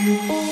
Música